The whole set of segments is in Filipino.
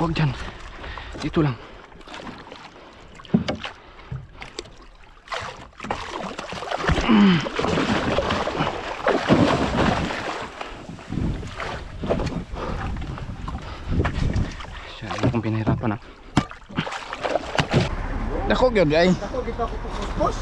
Huwag dyan. Dito lang. Siya, ano kung pinahirapan ah. Dako gyud ay. Ako, dito ako pupuspos.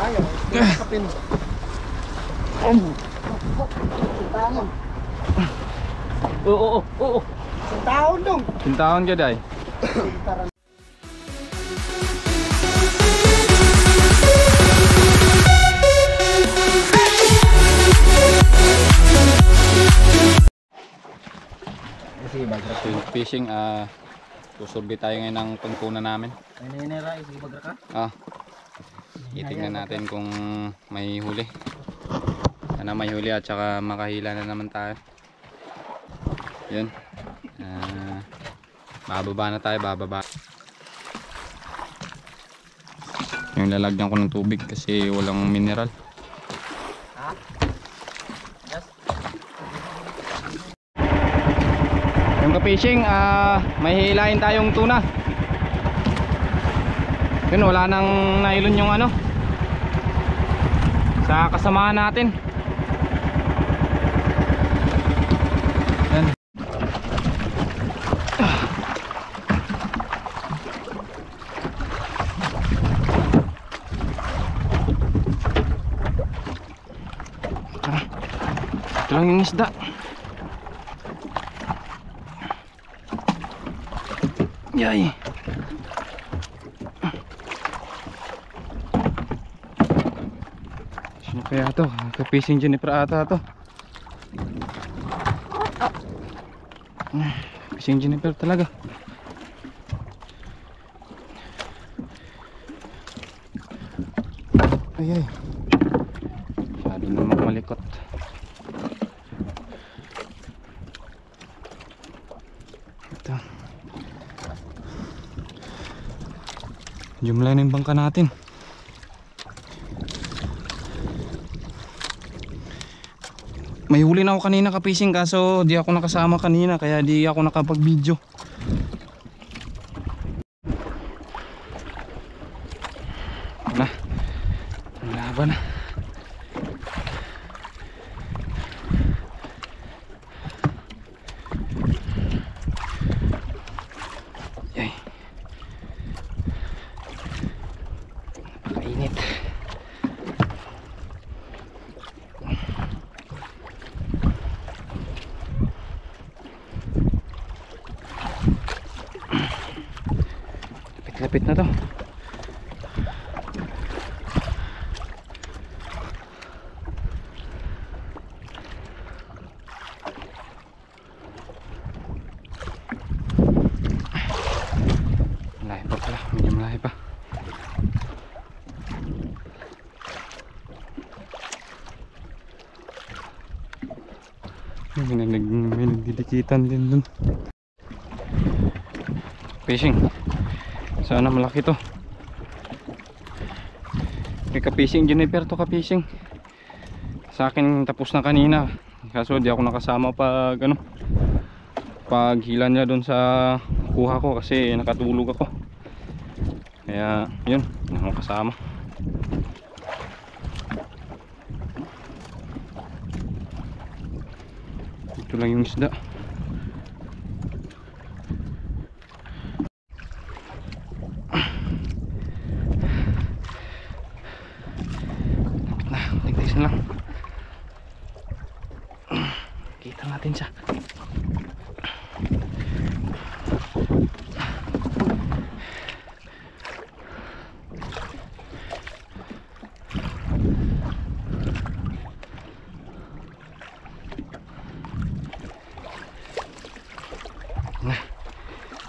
Ayaw, kapin. Sintahan. Oo, oo, oo. Sintahan dong. Kintaon gyud ay. Sige, bagra. So yung fishing, ah, susurvey tayo ngayon ng pagpuna namin. Ay, nera, sige, bagra ka. Ah, itignan natin kung may huli. Sana may huli at saka makahila na naman tayo. Yun. Ah, bababa na tayo, bababa. Yung lalagyan ko ng tubig kasi walang mineral. Yung ka-fishing, ah, may hilahin tayong tuna. Yun, wala nang nylon yung ano Sa kasamahan natin lang yung isda Yay Sino kaya to? Ka-fishing Juniper ata to. Fishing Juniper talaga. Ay ay. Masyado naman malikot. Ito. Jumla na yung bangka natin. May huli na ako kanina ka-fishing kaso di ako nakasama kanina kaya di ako nakapag-video. Na. Laban na. Yay. Napakainit. Lapit-lapit na to. Malayo pa pala, medyo pa. May, nag, may nagdidikitan din dun. Fishing. Sana malaki to. May ka-fishing Juniper to ka-fishing. Sa akin tapos na kanina. Kaso di ako nakasama pag ano pag hila niya doon sa kuha ko kasi nakatulog ako. Kaya yun, ako kasama. Ito lang yung isda. Lapit na lang. Kita natin siya.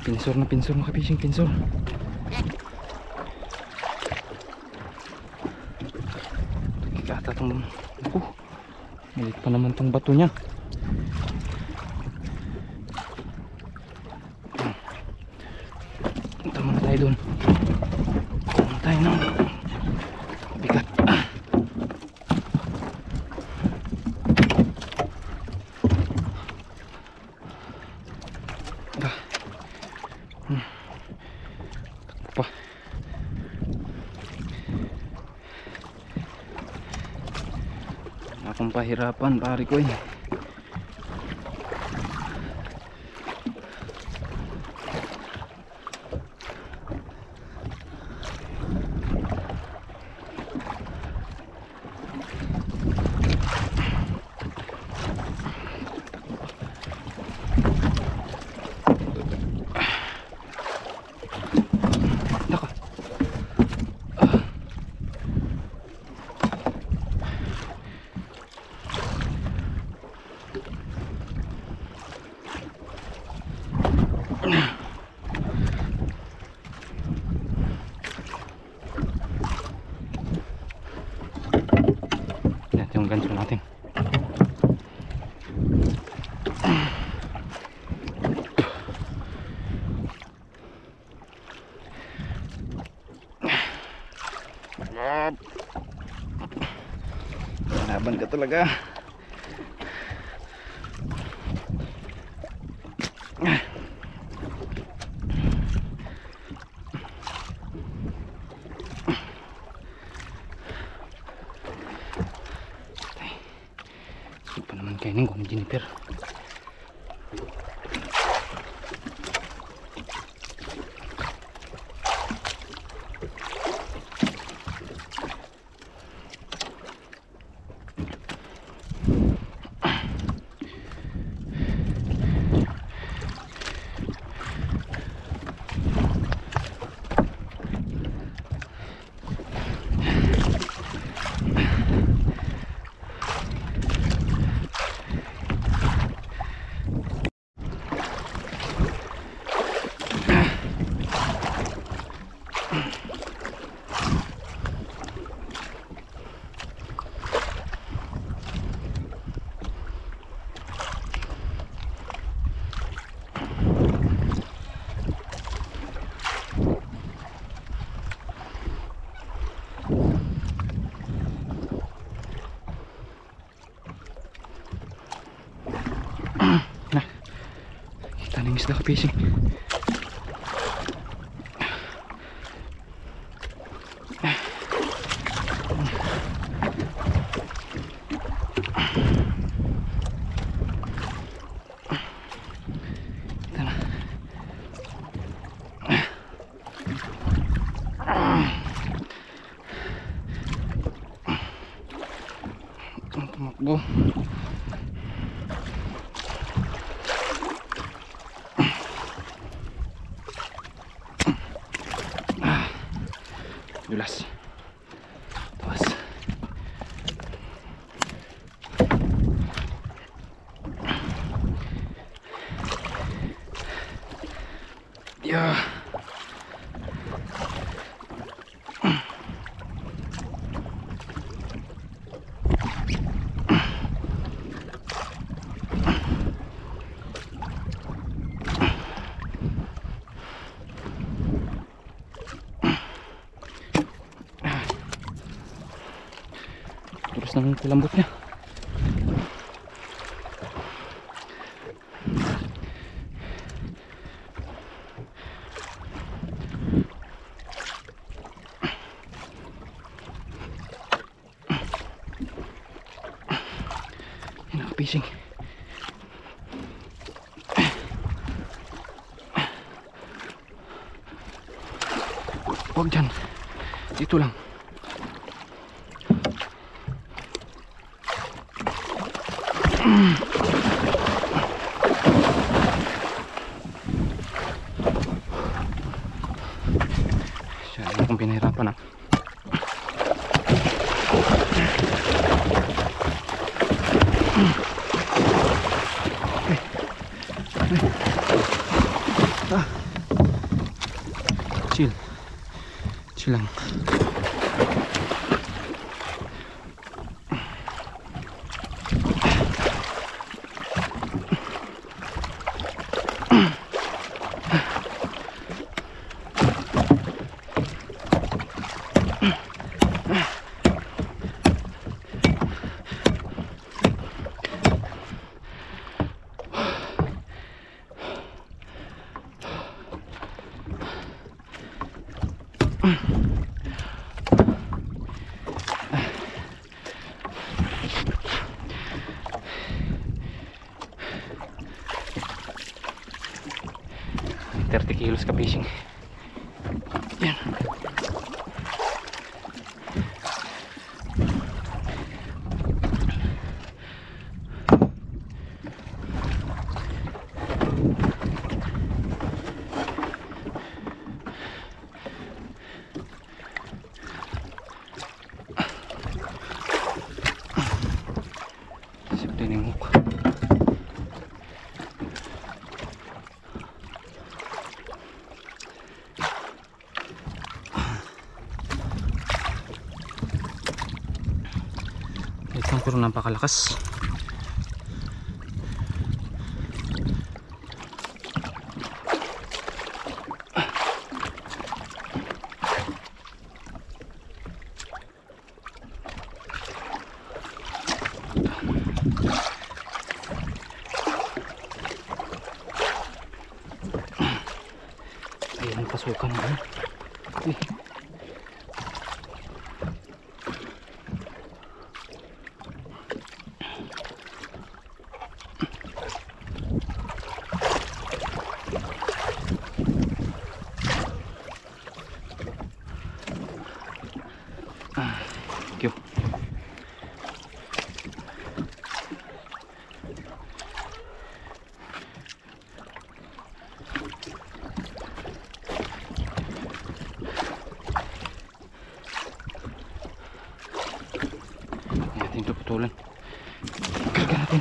Pinsor na pinsor mga fishing pinsor. Kikata tong Naku. Malit pa naman tong bato niya. Punta muna tayo dun. Punta tayo ng bigat. Ah. Ah. Akong pahirapan pare ko eh Naka. Yan yung gancho natin. Laban ka talaga. Gusto pa naman kainin ko ni Jennifer. Kita na yung isda ka fishing. Tumakbo. Yeah. Terus ng kulambot niya. Nakapising. Huwag dyan. Dito lang. Siya, kung pinahirapan ah. Ah. Lang. Ito pero napakalakas. Ayun ang pasukan mo. Uy. Ah, Thank you. Hindi natin ito putulan. Karga natin.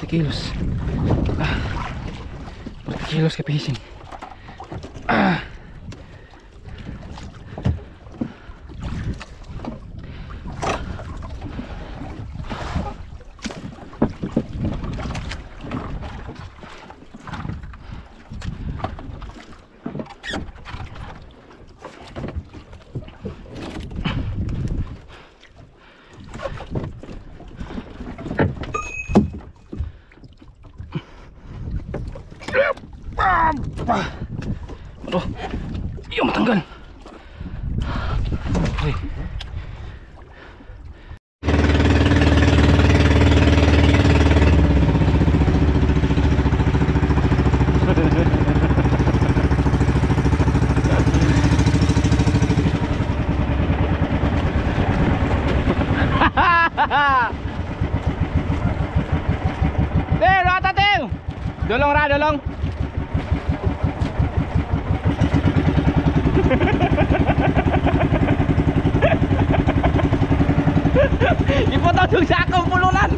Forty kilos. Ah. 40 kilos ka fishing. Aduh, iya matanggal. Ay. Teng, rata teng. Dolong ra, dolong. Ipotong yung sa akong pulunan.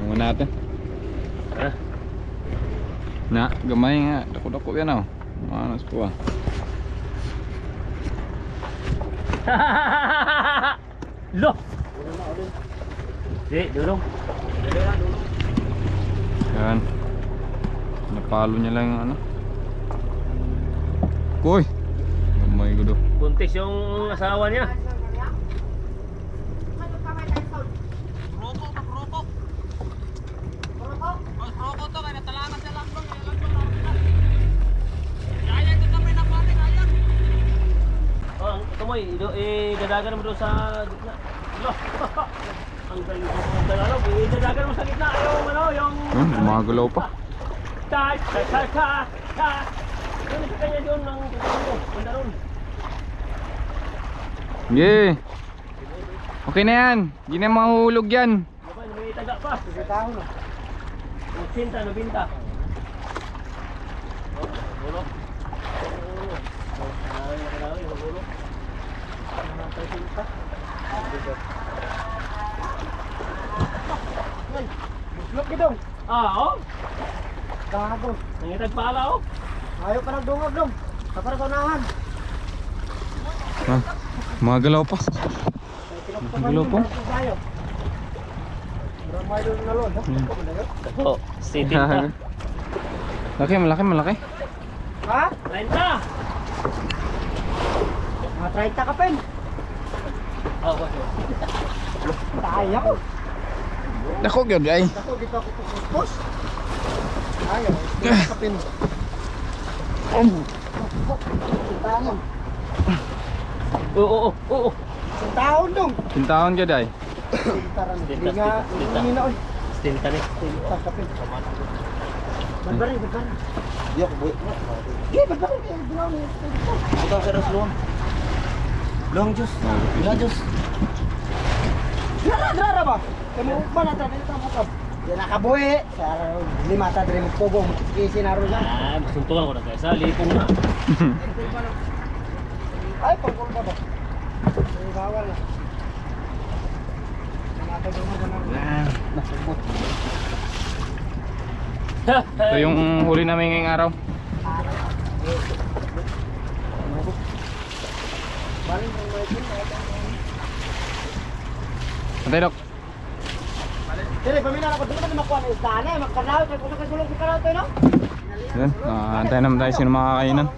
Mga natin. Na, gamay nga. Dako-dako yan oh. Manas po ah. Lo. Di, dulong. Yan. Napalo niya lang yung ano. Koy. Gamay ko do. Buntis yung asawa niya. Oh, ang ito mo, ido- eh, dadagan mo doon sa gitna. Ang galing mo ang dalaw. Eh, dadagan mo sa gitna. Yung ano, yung... Yun, gumagalaw pa. Ta, ta, ta, ta, ta. Yung sa kanya doon ng mo. Ang daron. Yeah. Okay na yan. Hindi na mahulog yan. Diba, may taga pa. Sige tao na. Ang sinta, nabinta. Oh, ulo. Oh, ay, nakalawi, ulo. Sinta? Buslok gidong. Ah, oh. Gago. Nangitag pala, oh. Ayaw ka ng dungog dong. Kapara sa unahan. Ha? Magalaw pa. Lon. Hmm. Oh, si tinta. Laki, malaki, malaki. Ha? Renta! Mga 30 ka pen. Tayo ko. Dako gyud ay. Ako dito ako pupuspos. Ayaw. 30 ka pen. Sintahan. Oo, oo, oo. Sintahan dong. Pintaon gyud ay. Sintaran. Hindi Sinta, nga. sinta. Hindi na oy. Stinta ni. 30 ka pen. Barbarin, barbarin. Di ako buhay. Di, barbarin. Brown. Ito sa Roslon. Long juice. Long juice. Dara, dara ba? Kamu ba na tayo dito mo ka? Di nakabuhi. Sa lima ta diri mo pobo mo kisi na ro. Ah, masuntukan ko na guys. Ah, lipong na. Ay, pagkul ka ba? Ay, bawal na. Nasubot. Ito yung huli namin ngayong araw. Baling mo may kin. Antay dok. Dire, pamina ako dito na makuha na isda na, magkanaw kay kuno kay sulong si kanaw to no? Yan. Ah, antay naman tayo sino makakainan.